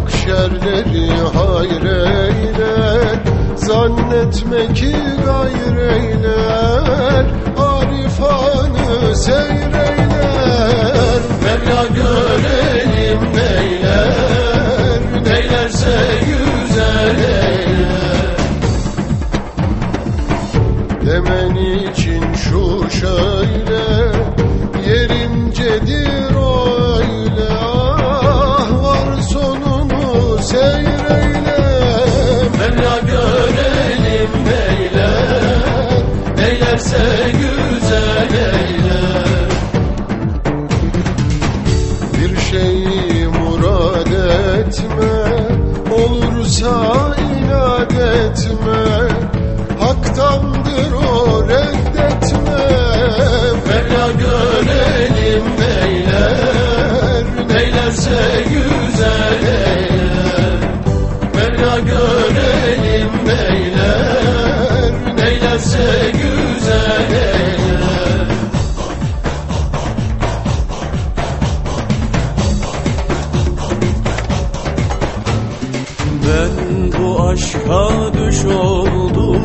yerleri hayreyler Zannetme ki gayreyler Arifanı seyreyler. Mevla görelim neyler Neylerse güzel eyler. Demen için şu şöyle şeyi murad etme Ben bu aşka düş oldum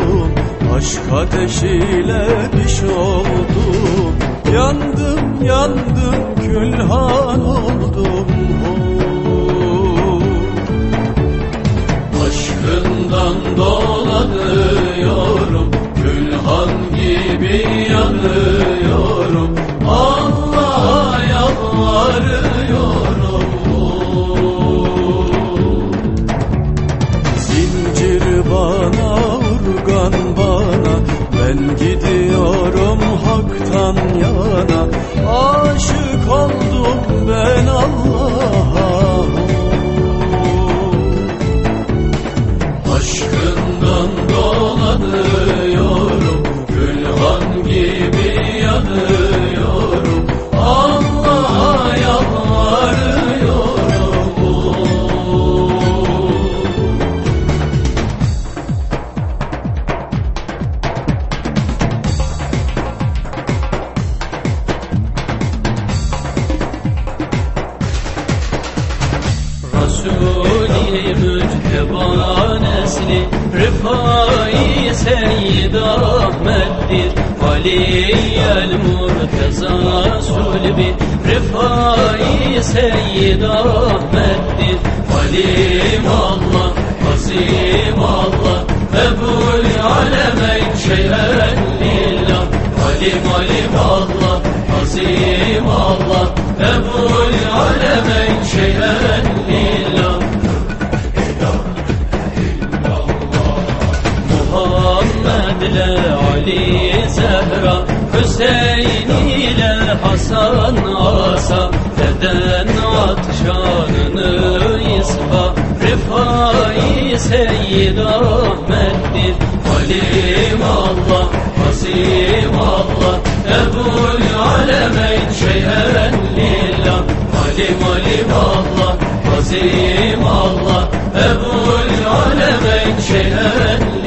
Aşk ateşiyle diş oldum. Yandım yandım külhan oldum. Aşkından dolanıyorum Külhan gibi yanıyorum. Allah'a yalvarıyorum bana, urgan bana. Ben gidiyorum haktan yana. Aşık oldum ben Allah'a Mücteba nesli Rıfai Seyyid Ahmet'tir. Aliyyel Murteza Sulbi Rıfai Seyyid Ahmet'tir. Halim Allah, Azim Allah Ebul Alemeyn şeyhen lillah Halim Halim Allah, Ali Zehra Hüseyin ile Hasan Asa Deden atşanını ispa. Rıfai Seyyid Ahmet'tir Halim Allah, Azim Allah. Ebul Alemeyn şeyhen lillah Halim Halim Allah, Azim Allah. Ebul Alemeyn şeyhen lillah